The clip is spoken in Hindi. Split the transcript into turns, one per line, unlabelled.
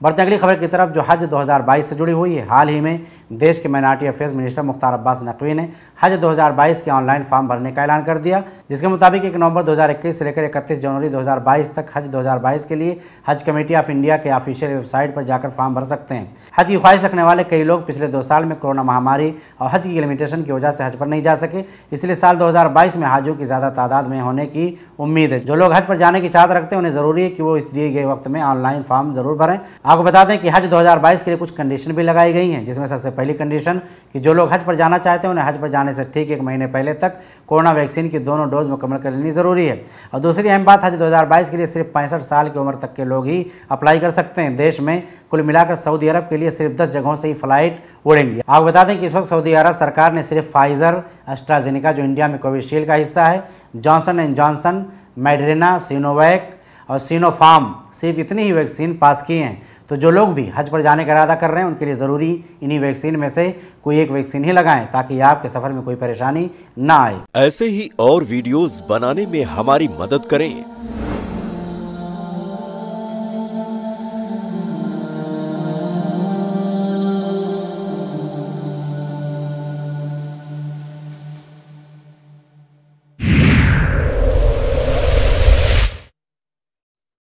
बढ़ते अगली खबर की तरफ़, जो हज 2022 से जुड़ी हुई है। हाल ही में देश के minority affairs minister Mukhtar Abbas Naqvi ने हज 2022 के ऑनलाइन फॉर्म भरने का ऐलान कर दिया, जिसके मुताबिक एक नवंबर 2021 से लेकर 31 जनवरी 2022 तक हज 2022 के लिए हज कमेटी ऑफ़ इंडिया के ऑफिशियल वेबसाइट पर जाकर फॉर्म भर सकते हैं। हज की ख्वाहिश रखने वाले कई लोग पिछले दो साल में कोरोना महामारी और हज की लिमिटेशन की वजह से हज पर नहीं जा सके, इसलिए साल दो हज़ार बाईस में हाजियों की ज़्यादा तादाद में होने की उम्मीद है। जो लोग हज पर जाने की चाहत रखते हैं, उन्हें ज़रूरी है कि वो इस दिए गए वक्त में ऑनलाइन फॉर्म ज़रूर भरें। आपको बता दें कि हज 2022 के लिए कुछ कंडीशन भी लगाई गई हैं, जिसमें सबसे पहली कंडीशन कि जो लोग हज पर जाना चाहते हैं, उन्हें हज पर जाने से ठीक एक महीने पहले तक कोरोना वैक्सीन की दोनों डोज मुकम्मल कर लेनी ज़रूरी है। और दूसरी अहम बात, हज 2022 के लिए सिर्फ़ पैंसठ साल की उम्र तक के लोग ही अप्लाई कर सकते हैं। देश में कुल मिलाकर सऊदी अरब के लिए सिर्फ़ दस जगहों से ही फ़्लाइट उड़ेंगी। आपको बता दें कि इस वक्त सऊदी अरब सरकार ने सिर्फ़ फाइजर अस्ट्राजेनिका जो इंडिया में कोविशील्ड का हिस्सा है Johnson and Johnson Moderna Sinovac और सिनोफार्म सिर्फ़ इतनी ही वैक्सीन पास की हैं। तो जो लोग भी हज पर जाने का इरादा कर रहे हैं, उनके लिए ज़रूरी इन्हीं वैक्सीन में से कोई एक वैक्सीन ही लगाएँ, ताकि आपके सफ़र में कोई परेशानी ना आए।
ऐसे ही और वीडियोस बनाने में हमारी मदद करें।